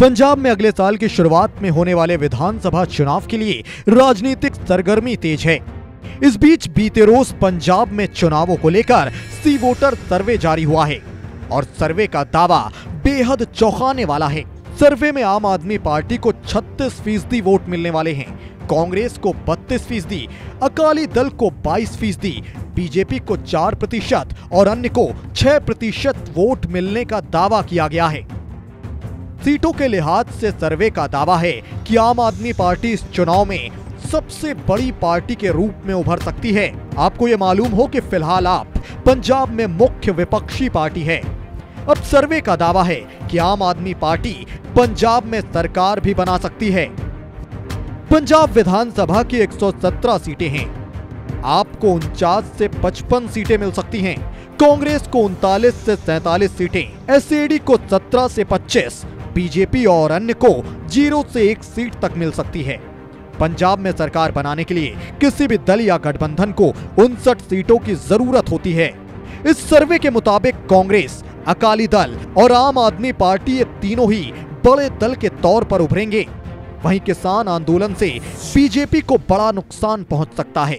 पंजाब में अगले साल की शुरुआत में होने वाले विधानसभा चुनाव के लिए राजनीतिक सरगर्मी तेज है। इस बीच बीते रोज पंजाब में चुनावों को लेकर सी वोटर सर्वे जारी हुआ है और सर्वे का दावा बेहद चौंकाने वाला है। सर्वे में आम आदमी पार्टी को 36 फ़ीसदी वोट मिलने वाले हैं। कांग्रेस को 32 फ़ीसदी, अकाली दल को 22 फ़ीसदी, बीजेपी को 4 प्रतिशत और अन्य को 6 प्रतिशत वोट मिलने का दावा किया गया है। सीटों के लिहाज से सर्वे का दावा है कि आम आदमी पार्टी इस चुनाव में सबसे बड़ी पार्टी के रूप में उभर सकती है। आपको ये मालूम हो कि फ़िलहाल आप पंजाब में मुख्य विपक्षी पार्टी है। अब सर्वे का दावा है कि आम आदमी पार्टी पंजाब में सरकार भी बना सकती है। पंजाब विधानसभा की 117 सीटें हैं। आपको उनचास से 55 सीटें मिल सकती हैं। कांग्रेस को उनतालीस से सैतालीस सीटें एसएडी को 17 से 25 बीजेपी और अन्य को ज़ीरो से एक सीट तक मिल सकती है। पंजाब में सरकार बनाने के लिए किसी भी दल या गठबंधन को उनसठ सीटों की ज़रूरत होती है। इस सर्वे के मुताबिक कांग्रेस, अकाली दल और आम आदमी पार्टी ये तीनों ही बड़े दल के तौर पर उभरेंगे। वहीं किसान आंदोलन से बीजेपी को बड़ा नुकसान पहुँच सकता है।